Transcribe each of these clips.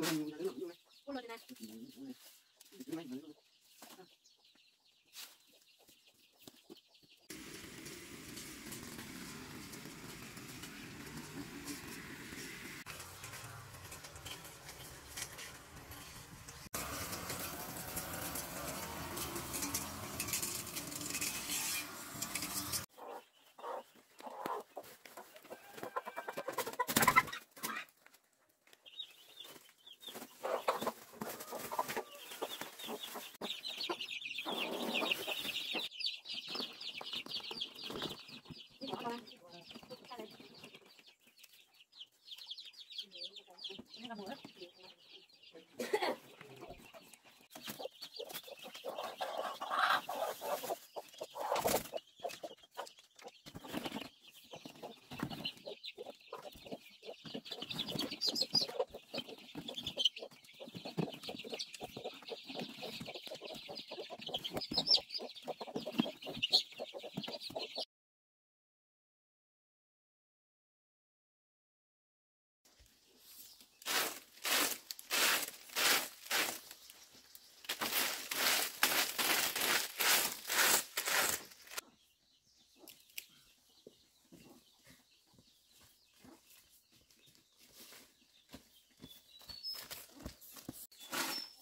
Thank you.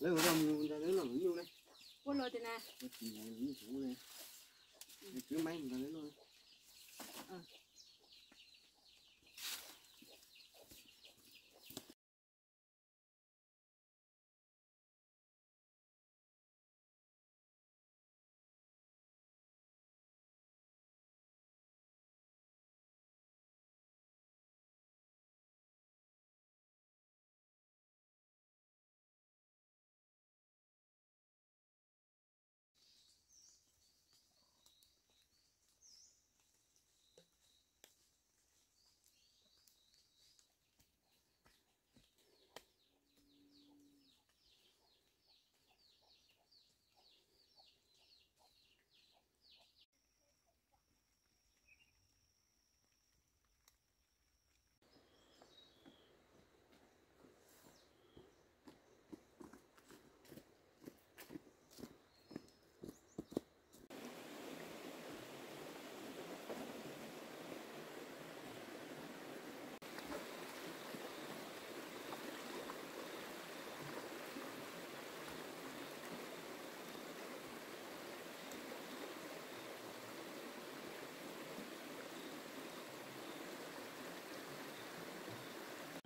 Lấy vào trong ra lấy làm nhiêu đây. Quân những chủ đây. Cứ máy người ta lấy luôn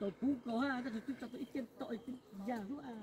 tội cú có ha ta thực cho tôi ít tiền tội già lúc à.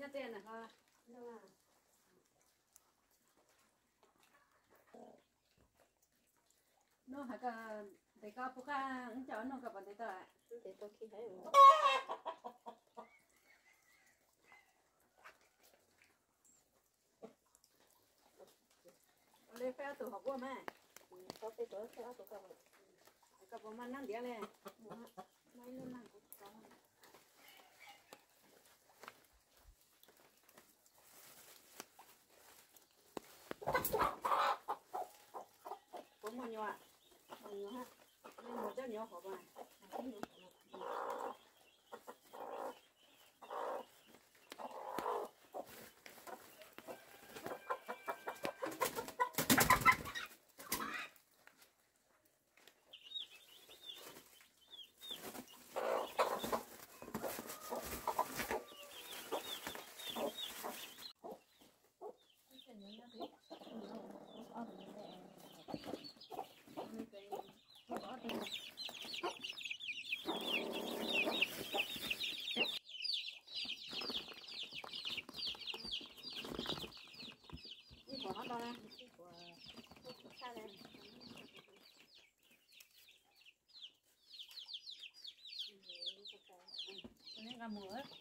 Nhá tiền này ha nó hả cả, để cao phụ ca ứng cháu nó gặp bạn đề tại để tôi khi thấy rồi lên phèo từ học của mẹ ừ, có cái chỗ sẽ áp dụng các bạn gặp năn đĩa này mấy lên năng cũng có. Cũng một nhỏ một nhỏ ha lên một rất nhỏ của bạn amor.